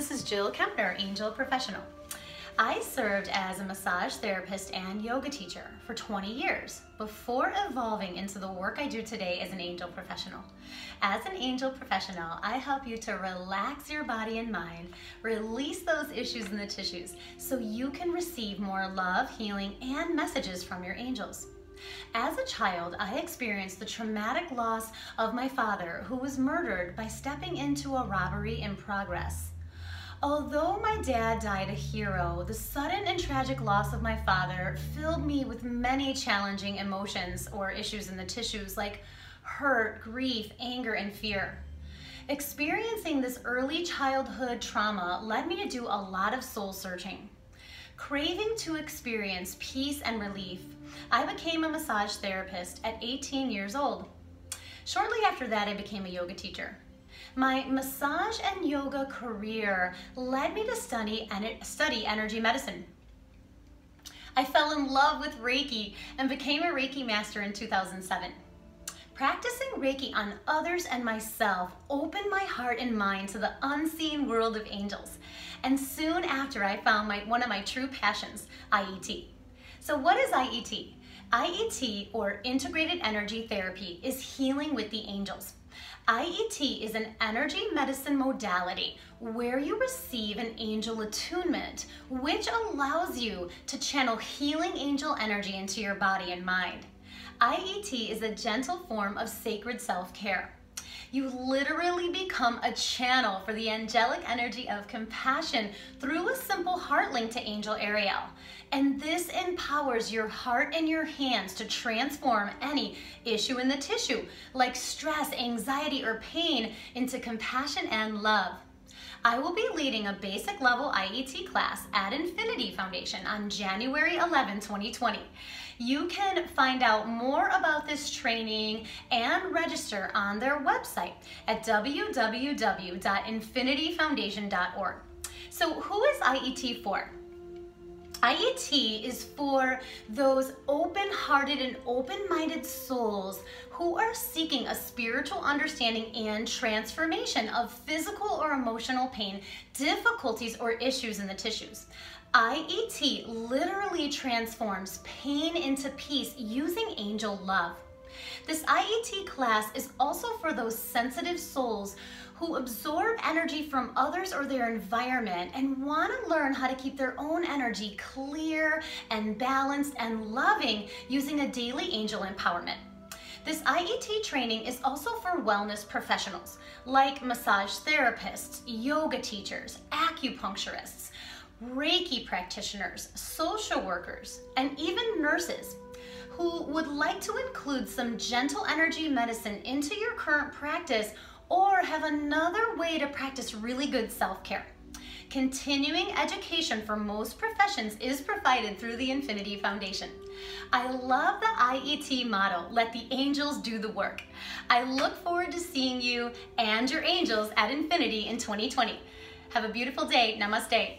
This is Jill Kempner, Angel Professional. I served as a massage therapist and yoga teacher for 20 years before evolving into the work I do today as an angel professional. As an angel professional, I help you to relax your body and mind, release those issues in the tissues so you can receive more love, healing, and messages from your angels. As a child, I experienced the traumatic loss of my father, who was murdered by stepping into a robbery in progress. Although my dad died a hero, the sudden and tragic loss of my father filled me with many challenging emotions or issues in the tissues like hurt, grief, anger, and fear. Experiencing this early childhood trauma led me to do a lot of soul searching. Craving to experience peace and relief, I became a massage therapist at 18 years old. Shortly after that, I became a yoga teacher. My massage and yoga career led me to study, study energy medicine. I fell in love with Reiki and became a Reiki master in 2007. Practicing Reiki on others and myself opened my heart and mind to the unseen world of angels. And soon after, I found my, one of my true passions, IET. So what is IET? IET, or Integrated Energy Therapy, is healing with the angels. IET is an energy medicine modality where you receive an angel attunement, which allows you to channel healing angel energy into your body and mind. IET is a gentle form of sacred self-care. You literally become a channel for the angelic energy of compassion through a simple heart link to Angel Ariel. And this empowers your heart and your hands to transform any issue in the tissue, like stress, anxiety, or pain, into compassion and love. I will be leading a basic level IET class at Infinity Foundation on January 11, 2020. You can find out more about this training and register on their website at www.infinityfoundation.org. So who is IET for? IET is for those open-hearted and open-minded souls who are seeking a spiritual understanding and transformation of physical or emotional pain, difficulties, or issues in the tissues. IET literally transforms pain into peace using angel love. This IET class is also for those sensitive souls who absorb energy from others or their environment and want to learn how to keep their own energy clear and balanced and loving using a daily angel empowerment. This IET training is also for wellness professionals like massage therapists, yoga teachers, acupuncturists, Reiki practitioners, social workers, and even nurses who would like to include some gentle energy medicine into your current practice or have another way to practice really good self-care. Continuing education for most professions is provided through the Infinity Foundation. I love the IET motto, let the angels do the work. I look forward to seeing you and your angels at Infinity in 2020. Have a beautiful day. Namaste.